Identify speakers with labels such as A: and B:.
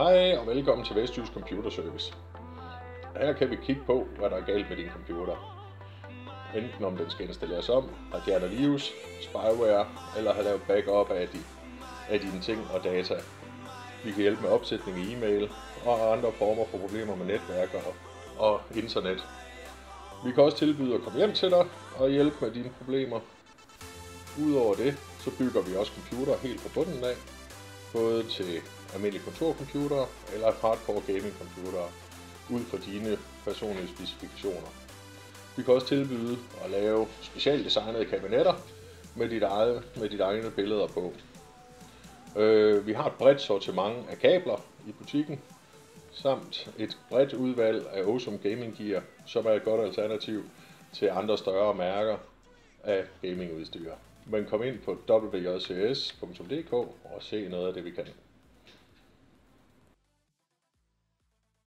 A: Hej og velkommen til Vestjysk Computer Service. Her kan vi kigge på, hvad der er galt med din computer. Enten om den skal installeres om, har fjernet virus, spyware eller har lavet backup af, de, af dine ting og data. Vi kan hjælpe med opsætning i e-mail og andre former for problemer med netværk og, og internet. Vi kan også tilbyde at komme hjem til dig og hjælpe med dine problemer. Udover det, så bygger vi også computer helt fra bunden af, både til almindelige kontorcomputere eller hardcore gaming computere ud fra dine personlige specifikationer. Vi kan også tilbyde at lave specialdesignede kabinetter med dit, eget, med dit egne billeder på. Øh, vi har et bredt sortiment af kabler i butikken, samt et bredt udvalg af Awesome Gaming Gear, som er et godt alternativ til andre større mærker af gamingudstyr. Men kom ind på wjcs.dk og se noget af det, vi kan.